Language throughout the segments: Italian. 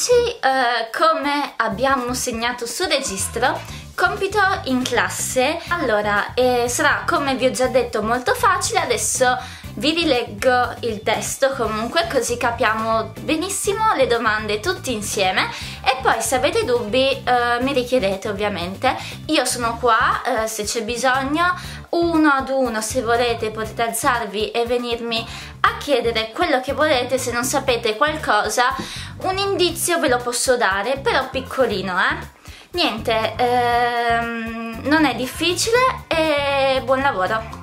oggi eh, come abbiamo segnato sul registro compito in classe. Allora eh, sarà come vi ho già detto molto facile. Adesso vi rileggo il testo comunque così capiamo benissimo le domande tutti insieme. E poi se avete dubbi eh, mi richiedete ovviamente. Io sono qua eh, se c'è bisogno uno ad uno se volete potete alzarvi e venirmi a chiedere quello che volete. Se non sapete qualcosa un indizio ve lo posso dare però piccolino eh. Niente ehm, non è difficile e buon lavoro.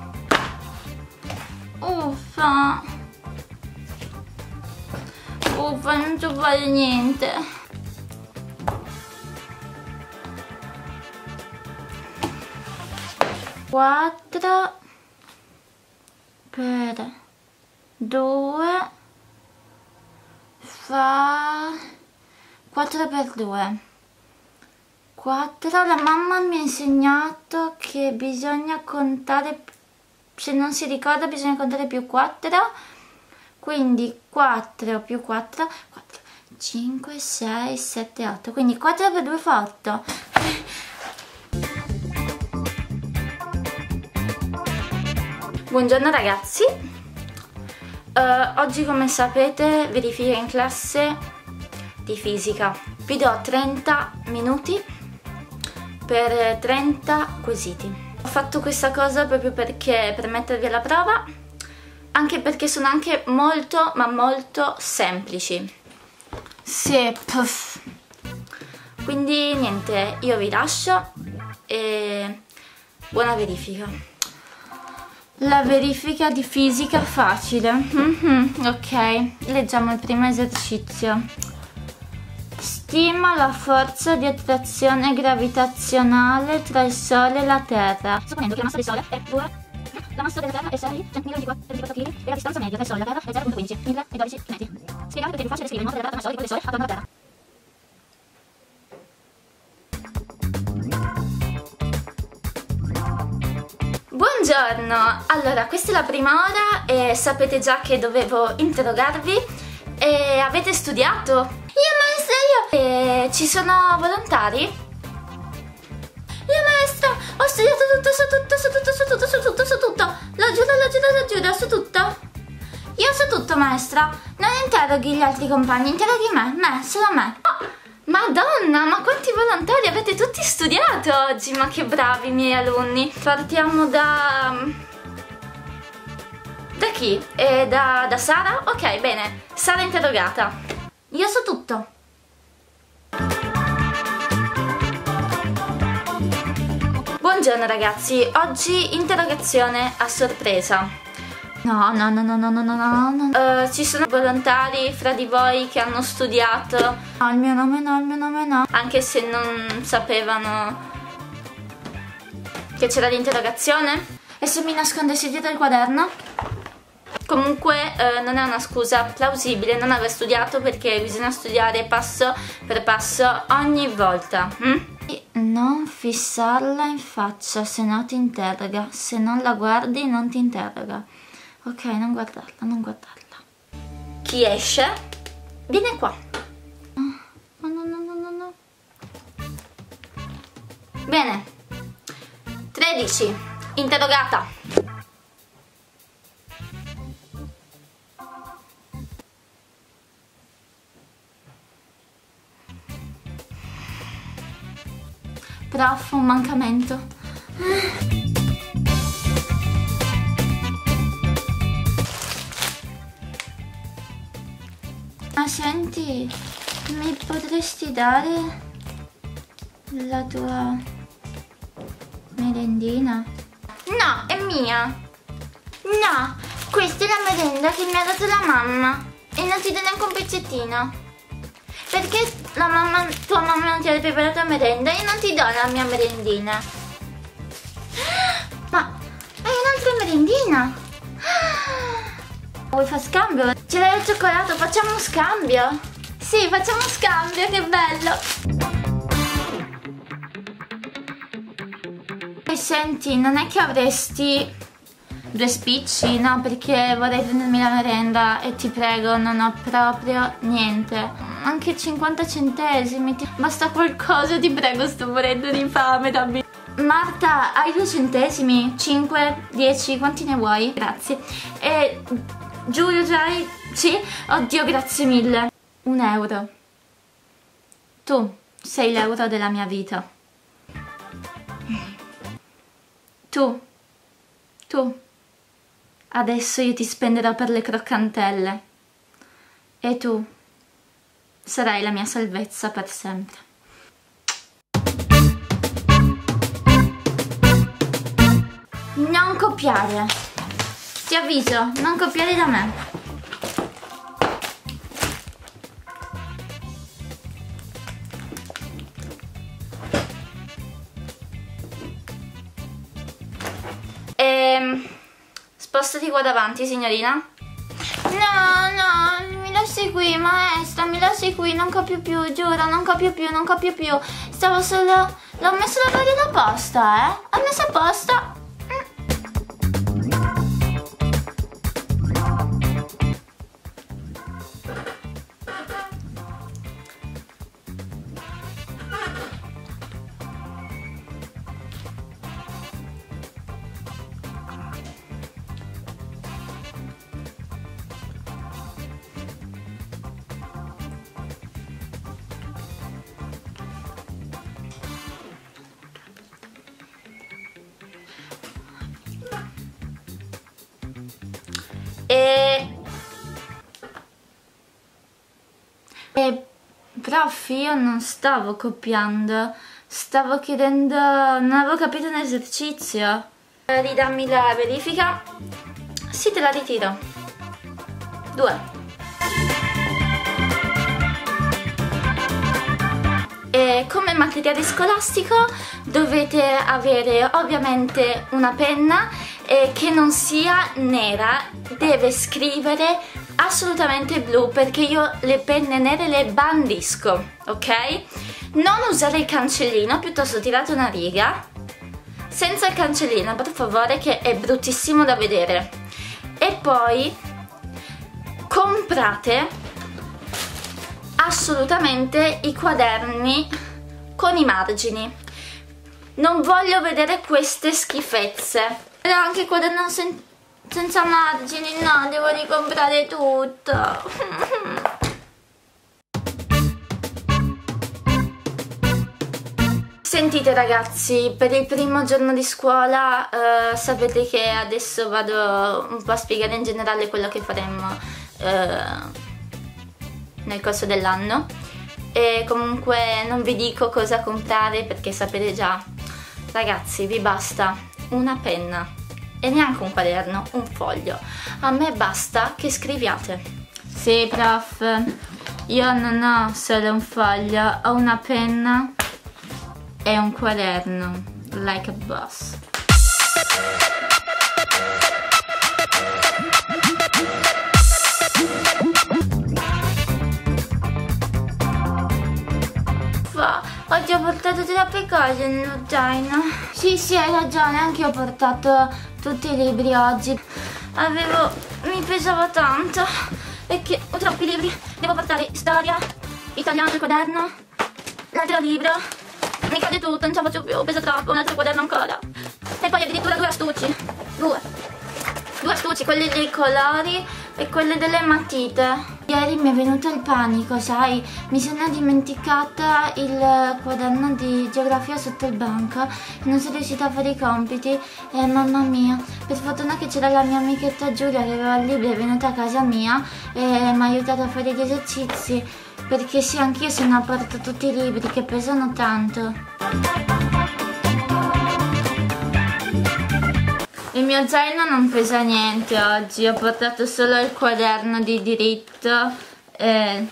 Uffa. Uffa non ci fare niente quattro per due fa 4 per 2 4 la mamma mi ha insegnato che bisogna contare se non si ricorda bisogna contare più 4 quindi 4 più 4 4 5 6 7 8 quindi 4 per 2 fa 8 buongiorno ragazzi uh, oggi come sapete verifica in classe di fisica vi do 30 minuti per 30 quesiti ho fatto questa cosa proprio perché per mettervi alla prova, anche perché sono anche molto ma molto semplici. Sì, puff. Quindi niente, io vi lascio e buona verifica. La verifica di fisica facile. Mm -hmm, ok, leggiamo il primo esercizio. Stima la forza di attrazione gravitazionale tra il Sole e la Terra. Supponendo che la massa del Sole è 2, la massa della Terra è 6, 100.024 kg e la distanza media tra il Sole e la Terra è 0.15, 1012 metri. Spiegare perché è più facile descrivere il moto della Terra come Sole di quello del Sole attorno alla Terra. Buongiorno! Allora, questa è la prima ora e sapete già che dovevo interrogarvi e avete studiato? Io maestra, io... E ci sono volontari? Io maestra, ho studiato tutto, su tutto, su tutto, su tutto, su tutto, su tutto. Lo giuro, lo giuro, lo giuro, su tutto. Io so tutto, maestra. Non interroghi gli altri compagni, interroghi me, me, solo me. Oh, Madonna, ma quanti volontari avete tutti studiato oggi? Ma che bravi i miei alunni. Partiamo da... Da chi? Eh, da, da Sara? Ok, bene. Sara interrogata. Io so tutto. Buongiorno ragazzi, oggi interrogazione a sorpresa. No, no, no, no, no, no, no, no. Uh, ci sono volontari fra di voi che hanno studiato. No, il mio nome no, il mio nome no. Anche se non sapevano che c'era l'interrogazione. E se mi nascondessi dietro il quaderno? Comunque eh, non è una scusa plausibile non aver studiato perché bisogna studiare passo per passo ogni volta. Hm? Non fissarla in faccia se no ti interroga, se non la guardi non ti interroga. Ok, non guardarla, non guardarla. Chi esce viene qua. Oh, no, no, no, no, no. Bene. 13. Interrogata. Prof, un mancamento. Senti, mi potresti dare la tua merendina? No, è mia. No, questa è la merenda che mi ha dato la mamma e non ti do neanche un pezzettino. Perché la mamma, tua mamma non ti ha preparato la merenda e non ti do la mia merendina. Ma hai un'altra merendina? Vuoi fare scambio? Ce l'hai al cioccolato, facciamo un scambio? Sì, facciamo un scambio, che bello! E senti, non è che avresti due spicci? No, perché vorrei prendermi la merenda e ti prego, non ho proprio niente. anche 50 centesimi. Basta qualcosa, ti prego, sto morendo di fame, dammi. Marta, hai due centesimi? 5, 10, quanti ne vuoi? Grazie. E Giulio, giai? Sì? Oddio, grazie mille. Un euro. Tu sei l'euro della mia vita. Tu, tu, adesso io ti spenderò per le croccantelle. E tu sarai la mia salvezza per sempre. Non copiare. Ti avviso, non copiare da me. Ehm, spostati qua davanti, signorina. No, no, mi lasci qui, maestra, mi lasci qui, non copio più, giuro, non copio più, non copio più. Stavo solo... L'ho messo la voglia da posta, eh? Ho messo a posta. Prof, io non stavo copiando, stavo chiedendo, non avevo capito un esercizio. Ridammi la verifica. Sì, te la ritiro. Due. E come materiale scolastico dovete avere ovviamente una penna eh, che non sia nera, deve scrivere assolutamente blu perché io le penne nere le bandisco, ok? Non usare il cancellino, piuttosto tirate una riga senza il cancellino per favore che è bruttissimo da vedere. E poi comprate assolutamente i quaderni con i margini. Non voglio vedere queste schifezze. E anche quaderno sen senza margini no devo ricomprare tutto. Sentite ragazzi, per il primo giorno di scuola eh, sapete che adesso vado un po' a spiegare in generale quello che faremo eh, nel corso dell'anno. E comunque non vi dico cosa comprare perché sapete già. Ragazzi, vi basta una penna e neanche un quaderno, un foglio. A me basta che scriviate. Sì, prof, io non ho solo un foglio, ho una penna è un quaderno, like a boss. Oggi ho portato troppe cose nello zaino. Sì, sì, hai ragione, anche io ho portato tutti i libri oggi. Avevo... mi pesava tanto. Perché ho troppi libri. Devo portare storia, italiano, il quaderno, l'altro libro, mi cade tutto, non ce la faccio più, pesa troppo, un altro quaderno ancora. E poi addirittura due astucci. Due. Due astucci, quelli dei colori e quelli delle matite. Ieri mi è venuto il panico, sai? Mi sono dimenticata il quaderno di geografia sotto il banco e non sono riuscita a fare i compiti e mamma mia, per fortuna che c'era la mia amichetta Giulia che aveva il libro, è venuta a casa mia e mi ha aiutato a fare gli esercizi perché sì, anch'io se ne ho portato tutti i libri che pesano tanto. Il mio zaino non pesa niente oggi, ho portato solo il quaderno di diritto, eh,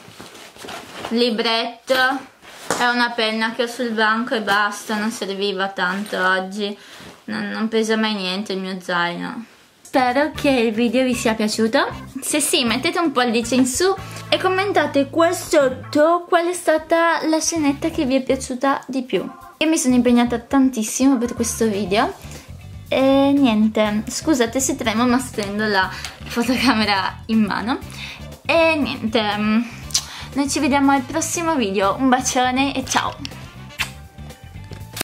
libretto e una penna che ho sul banco e basta, non serviva tanto oggi, non, non pesa mai niente il mio zaino. Spero che il video vi sia piaciuto, se sì mettete un pollice in su e commentate qua sotto qual è stata la scenetta che vi è piaciuta di più. Io mi sono impegnata tantissimo per questo video e niente, scusate se tremo ma sto tenendo la fotocamera in mano e niente, noi ci vediamo al prossimo video, un bacione e ciao!